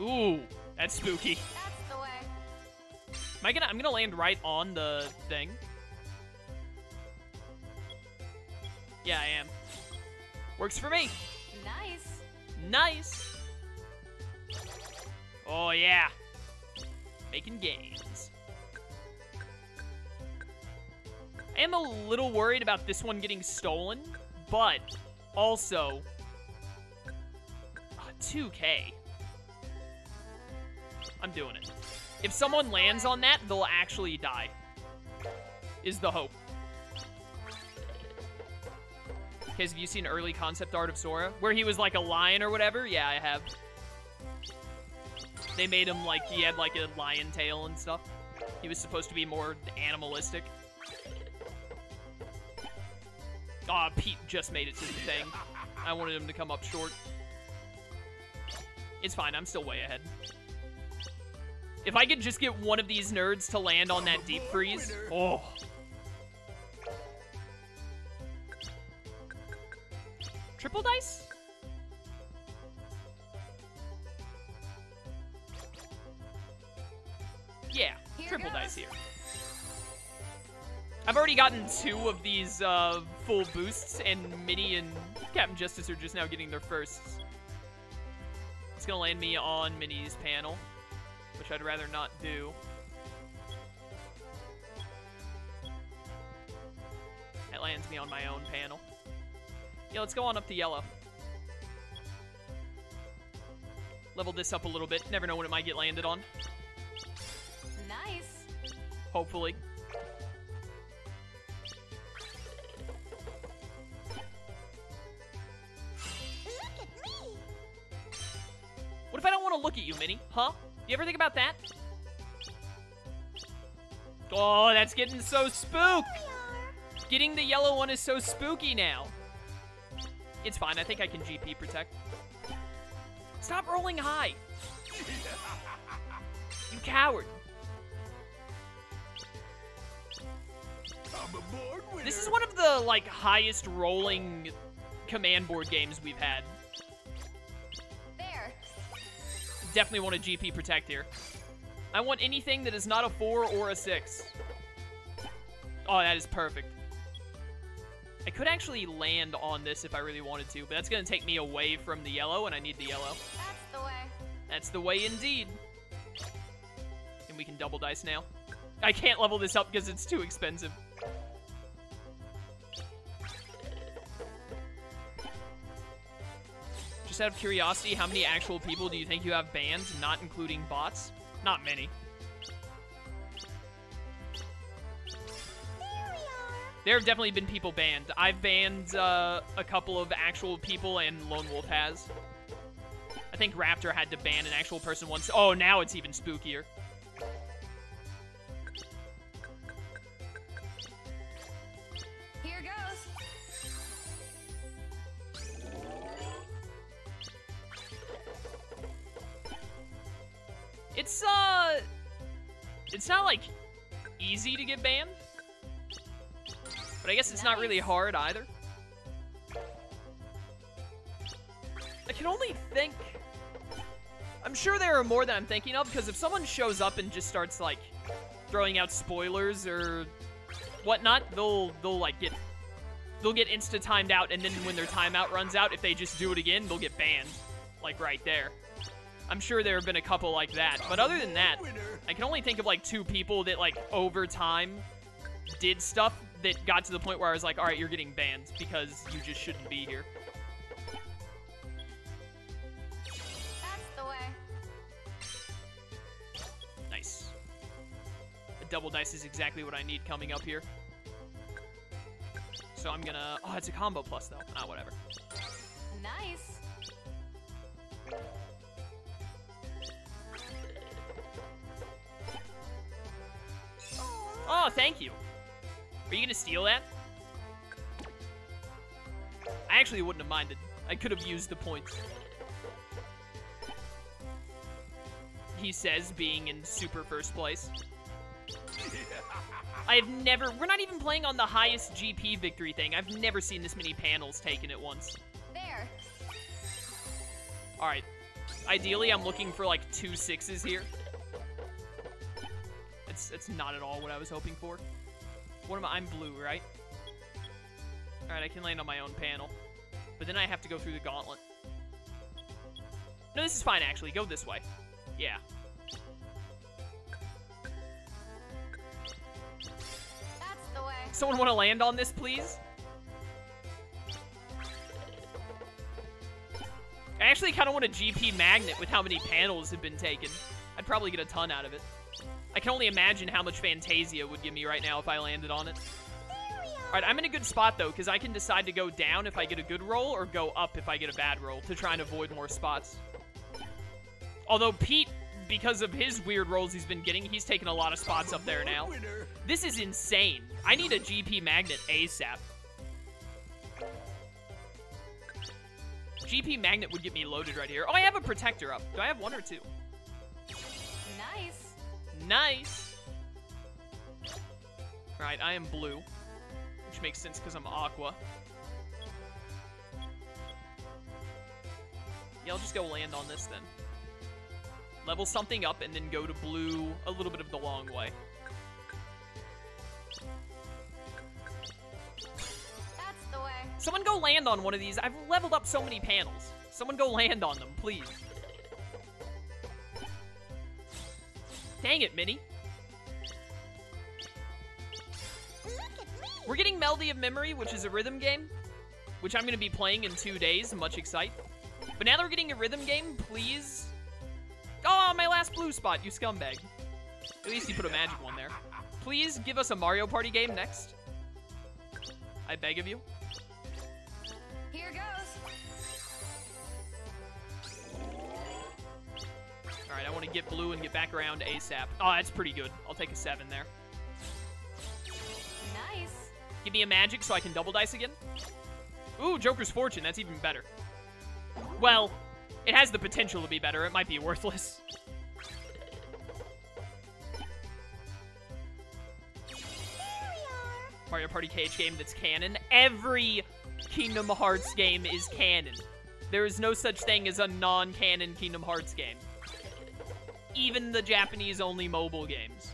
Ooh, that's spooky. That's the way. Am I gonna? I'm gonna land right on the thing. Yeah, I am. Works for me. Nice. Nice. Oh yeah. Making gains. I am a little worried about this one getting stolen, but also uh, 2k. I'm doing it. If someone lands on that, they'll actually die. Is the hope. Okay, have you seen early concept art of Sora? Where he was like a lion or whatever? Yeah, I have. They made him like, he had like a lion tail and stuff. He was supposed to be more animalistic. Aw, Pete just made it to the thing. I wanted him to come up short. It's fine, I'm still way ahead. If I could just get one of these nerds to land on that deep freeze. Oh. Triple dice? Yeah, Here triple goes. dice here. I've already gotten two of these uh, full boosts, and Minnie and Captain Justice are just now getting their firsts. It's gonna land me on Minnie's panel, which I'd rather not do. That lands me on my own panel. Yeah, let's go on up to yellow. Level this up a little bit. Never know when it might get landed on. Nice. Hopefully. Look at me. What if I don't want to look at you, Minnie? Huh? You ever think about that? Oh, that's getting so spook! Getting the yellow one is so spooky now. It's fine. I think I can GP protect. Stop rolling high. You coward. This is one of the, like, highest rolling command board games we've had. Definitely want a GP protect here. I want anything that is not a 4 or a 6. Oh, that is perfect. I could actually land on this if I really wanted to, but that's going to take me away from the yellow, and I need the yellow. That's the way. That's the way indeed. And we can double dice now. I can't level this up because it's too expensive. Just out of curiosity, how many actual people do you think you have banned, not including bots? Not many. There have definitely been people banned. I've banned uh, a couple of actual people, and Lone Wolf has. I think Raptor had to ban an actual person once. Oh, now it's even spookier. Easy to get banned. But I guess it's not really hard either. I can only think... I'm sure there are more that I'm thinking of, because if someone shows up and just starts, like, throwing out spoilers or whatnot, they'll, they'll like, get... They'll get insta-timed out, and then when their timeout runs out, if they just do it again, they'll get banned. Like, right there. I'm sure there have been a couple like that. But other than that, I can only think of like two people that like over time did stuff that got to the point where I was like, all right, you're getting banned because you just shouldn't be here. That's the way. Nice. A double dice is exactly what I need coming up here. So I'm gonna. Oh, it's a combo plus though. Ah, whatever. Nice. Oh, thank you. Are you gonna steal that? I actually wouldn't have minded. I could have used the points. He says, being in super first place. I have never. We're not even playing on the highest GP victory thing. I've never seen this many panels taken at once. There. All right. Ideally, I'm looking for like two sixes here. It's, it's not at all what I was hoping for. What am I? I'm blue, right? Alright, I can land on my own panel. But then I have to go through the gauntlet. No, this is fine, actually. Go this way. Yeah. That's the way. Someone want to land on this, please? I actually kind of want a GP magnet with how many panels have been taken. I'd probably get a ton out of it. I can only imagine how much Fantasia would give me right now if I landed on it. Alright, I'm in a good spot, though, because I can decide to go down if I get a good roll or go up if I get a bad roll to try and avoid more spots. Although Pete, because of his weird rolls he's been getting, he's taken a lot of spots up there now. This is insane. I need a GP magnet ASAP. GP magnet would get me loaded right here. Oh, I have a protector up. Do I have one or two? Nice. Alright, I am blue. Which makes sense because I'm aqua. Yeah, I'll just go land on this then. Level something up and then go to blue a little bit of the long way. That's the way. Someone go land on one of these. I've leveled up so many panels. Someone go land on them, please. Dang it, Minnie. We're getting Melody of Memory, which is a rhythm game, which I'm going to be playing in two days. Much excite. But now that we're getting a rhythm game, please. Oh, my last blue spot, you scumbag. At least you put a magic one there. Please give us a Mario Party game next. I beg of you. Alright, I want to get blue and get back around ASAP. Oh, that's pretty good. I'll take a 7 there. Nice. Give me a magic so I can double dice again. Ooh, Joker's Fortune. That's even better. Well, it has the potential to be better. It might be worthless. Mario Party cage game that's canon. Every Kingdom Hearts game is canon. There is no such thing as a non-canon Kingdom Hearts game. Even the Japanese-only mobile games.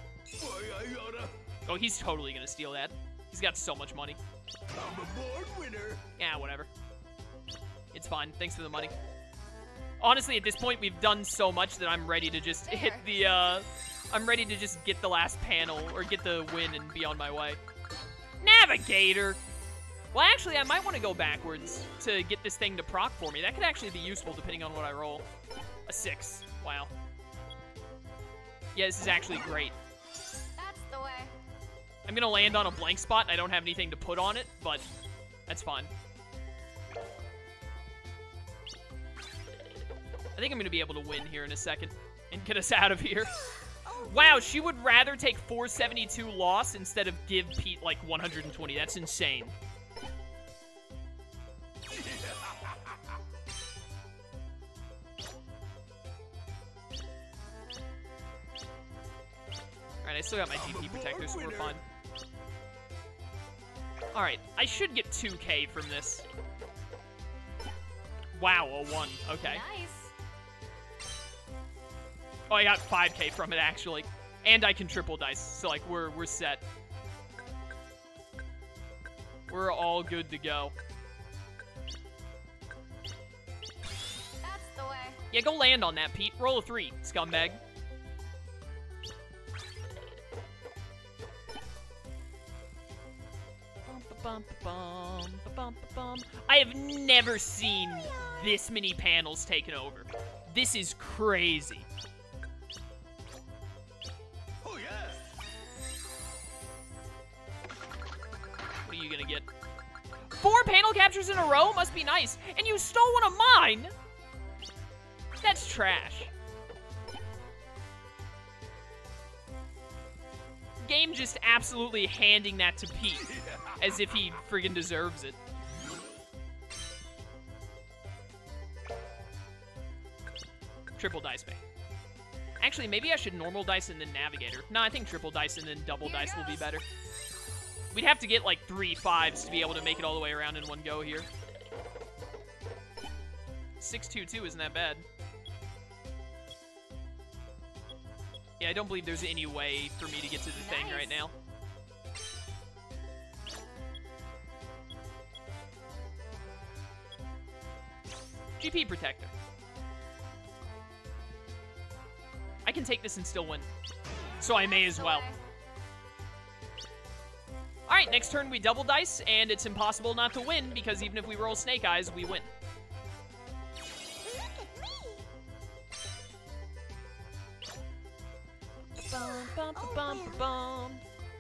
Oh, he's totally gonna steal that. He's got so much money. I'm a born winner. Yeah, whatever. It's fine. Thanks for the money. Honestly, at this point, we've done so much that I'm ready to just hit the, uh... I'm ready to just get the last panel, or get the win and be on my way. Navigator! Well, actually, I might want to go backwards to get this thing to proc for me. That could actually be useful depending on what I roll. A six. Wow. Yeah, this is actually great. That's the way. I'm gonna land on a blank spot I don't have anything to put on it, but that's fine. I think I'm gonna be able to win here in a second and get us out of here. Wow, she would rather take 472 loss instead of give Pete like 120. That's insane. I still got my GP protector, so we're fine. Alright, I should get 2k from this. Wow, a 1. Okay. Nice. Oh, I got 5k from it, actually. And I can triple dice, so, like, we're, we're set. We're all good to go. That's the way. Yeah, go land on that, Pete. Roll a 3, scumbag. I have never seen this many panels taken over. This is crazy. Oh yeah. What are you gonna get? Four panel captures in a row must be nice. And you stole one of mine? That's trash. Game just absolutely handing that to Pete as if he friggin' deserves it. Triple dice me. Actually, maybe I should normal dice and then navigator. No, I think triple dice and then double dice will be better. We'd have to get like three fives to be able to make it all the way around in one go here. 622 isn't that bad. Yeah, I don't believe there's any way for me to get to the thing right now. GP Protector. I can take this and still win. So I may as well. Alright, next turn we double dice, and it's impossible not to win, because even if we roll Snake Eyes, we win. Bum, bum, bum.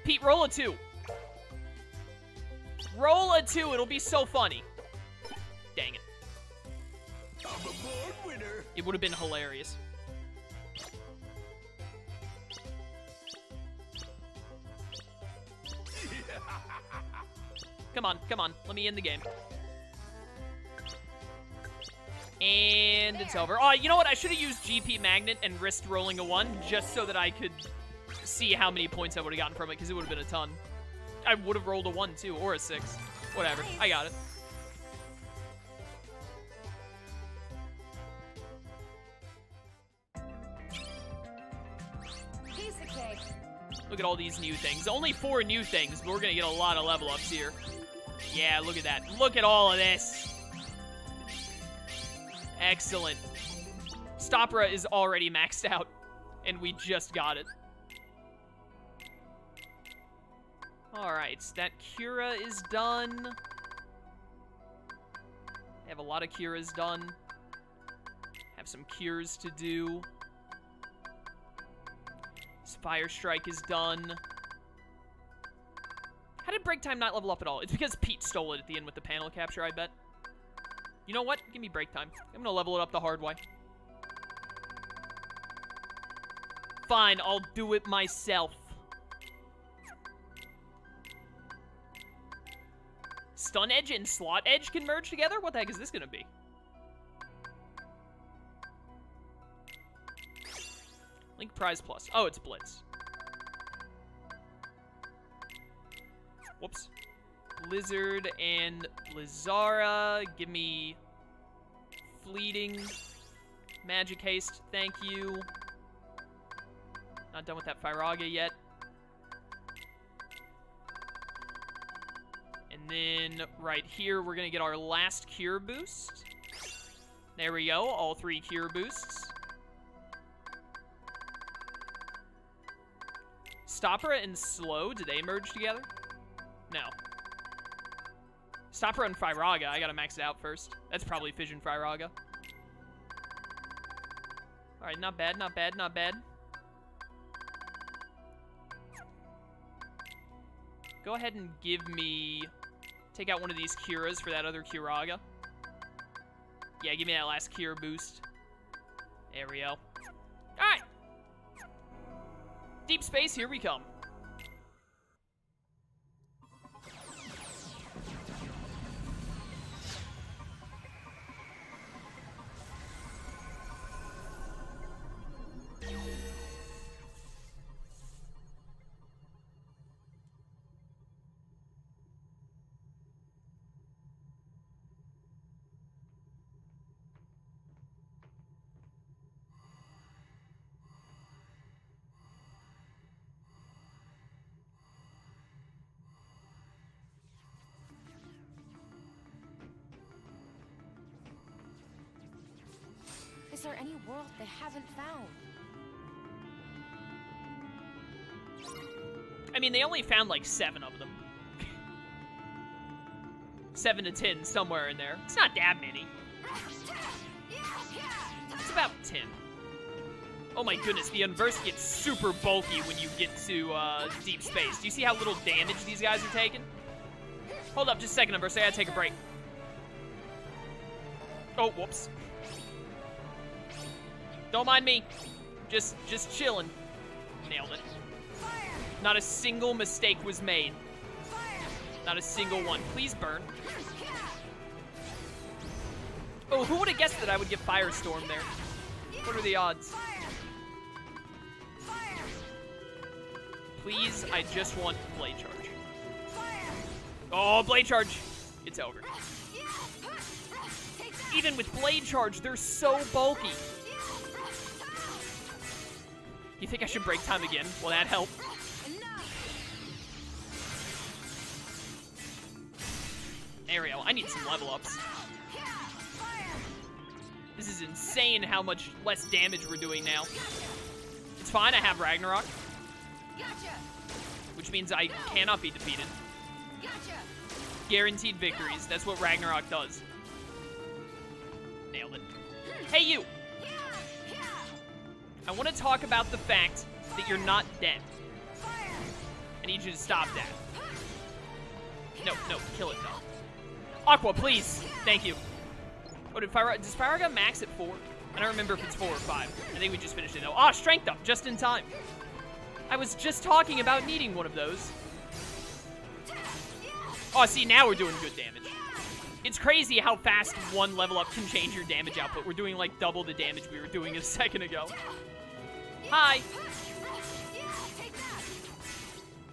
Pete, roll a two. Roll a two, it'll be so funny. Dang it. It would have been hilarious. Come on, come on. Let me end the game. And it's over. Oh, you know what? I should have used GP Magnet and risked rolling a 1 just so that I could see how many points I would have gotten from it, because it would have been a ton. I would have rolled a 1, too, or a 6. Whatever. I got it. At all these new things. Only four new things, but we're gonna get a lot of level ups here. Yeah, look at that. Look at all of this. Excellent. Stopra is already maxed out, and we just got it. Alright, that Cura is done. I have a lot of Curas done. Have some cures to do. Fire Strike is done. How did Break Time not level up at all? It's because Pete stole it at the end with the panel capture, I bet. You know what? Give me Break Time. I'm gonna level it up the hard way. Fine, I'll do it myself. Stun Edge and Slot Edge can merge together? What the heck is this gonna be? Link Prize Plus. Oh, it's Blitz. Whoops. Blizzard and Blizzara. Give me Fleeting. Magic Haste. Thank you. Not done with that Firaga yet. And then right here, we're going to get our last Cure boost. There we go. All three Cure boosts. Stopra and Slow, do they merge together? No. Stopra and Firaga, I gotta max it out first. That's probably Fission Firaga. Alright, not bad, not bad, not bad. Go ahead and give me... Take out one of these Curas for that other Curaga. Yeah, give me that last Cure boost. There we go. Deep space, here we come. Is there any world they haven't found? I mean, they only found like seven of them. seven to ten, somewhere in there. It's not that many. It's about ten. Oh my goodness, the Unversed gets super bulky when you get to uh, deep space. Do you see how little damage these guys are taking? Hold up, just a second, Unversed. I gotta take a break. Oh, whoops. Don't mind me. Just, just chilling. Nailed it. Not a single mistake was made. Not a single one. Please burn. Oh, who would have guessed that I would get Firestorm there? What are the odds? Please, I just want Blade Charge. Oh, Blade Charge! It's over. Even with Blade Charge, they're so bulky. You think I should break time again? Will that help? Go. I need some level ups. This is insane how much less damage we're doing now. It's fine, I have Ragnarok, which means I cannot be defeated. Guaranteed victories. That's what Ragnarok does. Nailed it. Hey, you! I want to talk about the fact that you're not dead. I need you to stop that. No, no, kill it, though. Aqua, please! Thank you. Oh, did Fire, does Firaga max at 4? I don't remember if it's 4 or 5. I think we just finished it, though. Ah, strength up, just in time. I was just talking about needing one of those. Oh, see, now we're doing good damage. It's crazy how fast one level up can change your damage output. We're doing like double the damage we were doing a second ago. Hi.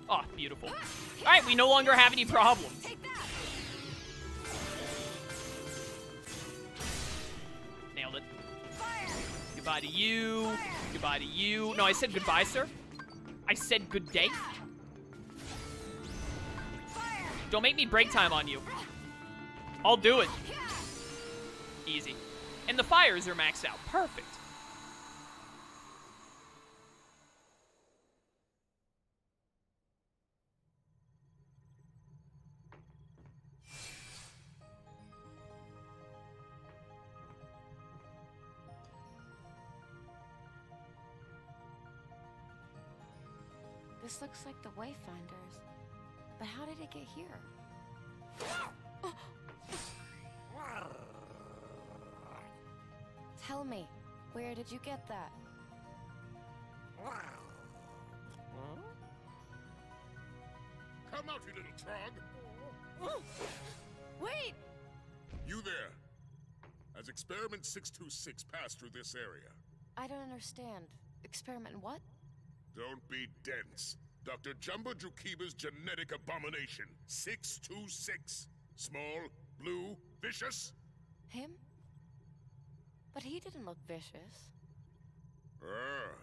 Oh, beautiful. All right, we no longer have any problems. Nailed it. Goodbye to you. Goodbye to you. No, I said goodbye, sir. I said good day. Don't make me break time on you. I'll do it. Easy. And the fires are maxed out. Perfect. This looks like the Wayfinders. But how did it get here? Tell me, where did you get that? Come out, you little trog. Wait! You there. As Experiment 626 passed through this area, I don't understand. Experiment what? don't be dense. Dr. Jumba Jookiba's genetic abomination, 626. Small, blue, vicious? Him? But he didn't look vicious. Ah,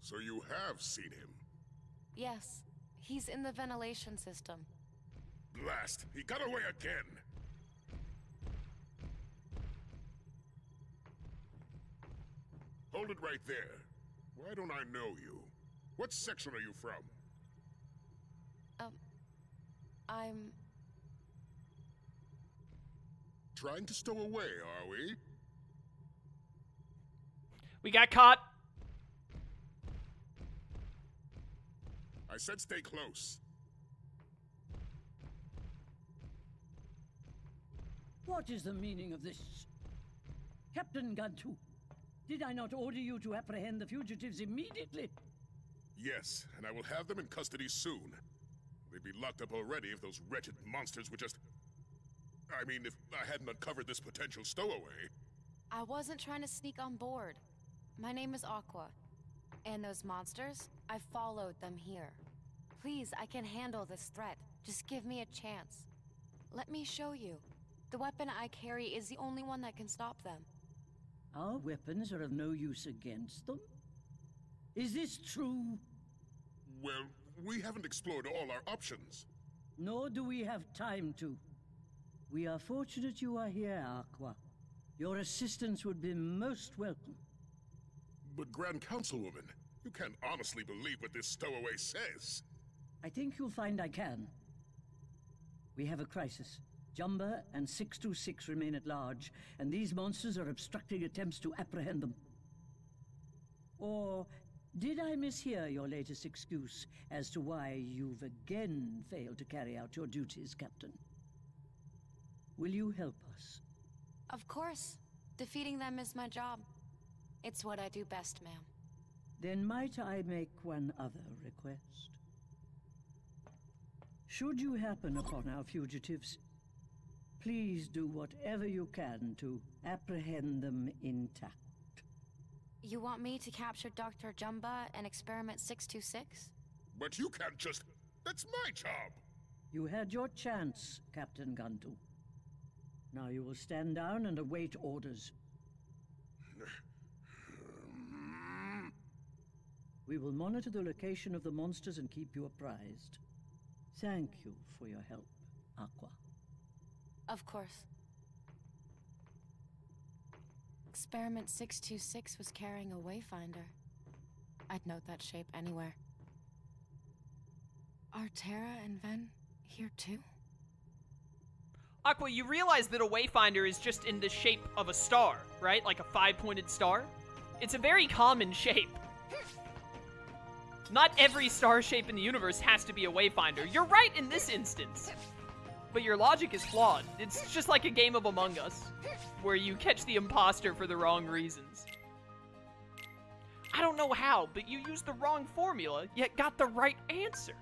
so you have seen him. Yes, he's in the ventilation system. Blast, he got away again. Hold it right there. Why don't I know you? What section are you from? Um, I'm... Trying to stow away, are we? We got caught. I said stay close. What is the meaning of this? Captain Gantu, did I not order you to apprehend the fugitives immediately? Yes, and I will have them in custody soon. They'd be locked up already if those wretched monsters would just... I mean, if I hadn't uncovered this potential stowaway. I wasn't trying to sneak on board. My name is Aqua. And those monsters, I followed them here. Please, I can handle this threat. Just give me a chance. Let me show you. The weapon I carry is the only one that can stop them. Our weapons are of no use against them? Is this true? Well, we haven't explored all our options. Nor do we have time to. We are fortunate you are here, Aqua. Your assistance would be most welcome. But Grand Councilwoman, you can't honestly believe what this stowaway says. I think you'll find I can. We have a crisis. Jumba and 626 remain at large, and these monsters are obstructing attempts to apprehend them. Or did I mishear your latest excuse as to why you've again failed to carry out your duties, Captain? Will you help us? Of course. Defeating them is my job. It's what I do best, ma'am. Then might I make one other request? Should you happen upon our fugitives, please do whatever you can to apprehend them intact. You want me to capture Dr. Jumba and Experiment 626? But you can't just... That's my job! You had your chance, Captain Gantu. Now you will stand down and await orders. We will monitor the location of the monsters and keep you apprised. Thank you for your help, Aqua. Of course. Experiment 626 was carrying a wayfinder. I'd note that shape anywhere. Are Terra and Ven here too? Aqua, you realize that a wayfinder is just in the shape of a star, right? Like a five-pointed star? It's a very common shape. Not every star shape in the universe has to be a wayfinder. You're right in this instance. But your logic is flawed. It's just like a game of Among Us, where you catch the imposter for the wrong reasons. I don't know how, but you used the wrong formula, yet got the right answer.